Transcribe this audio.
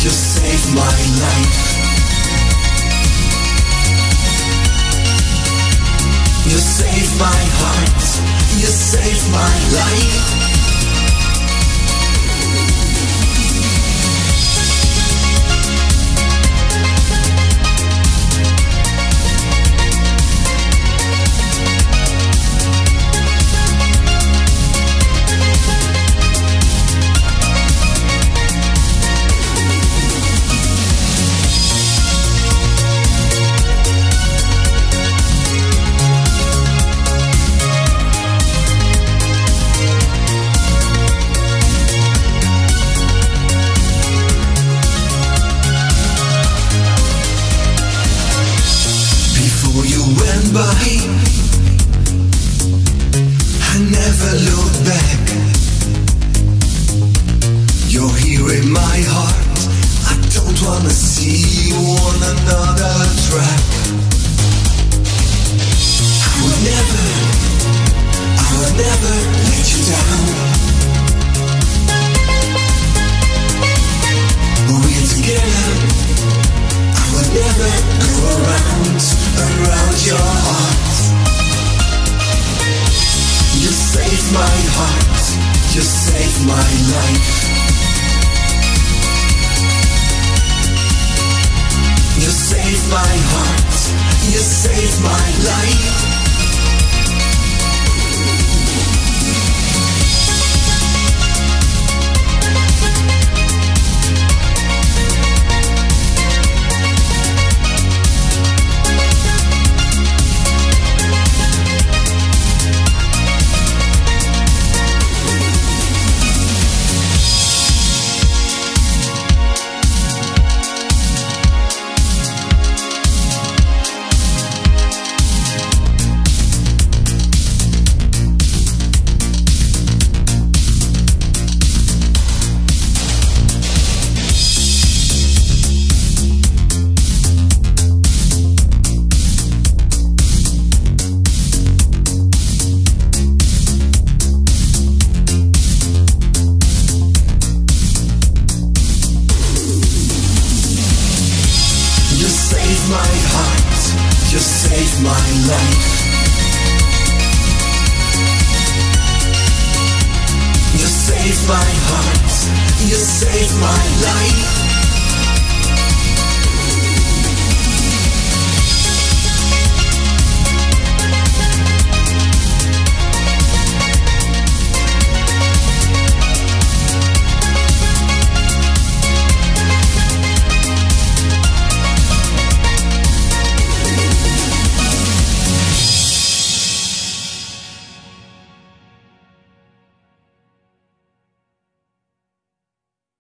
You saved my life. You saved my heart. You saved my life. you. my heart, you saved my life. You saved my heart, you saved my life.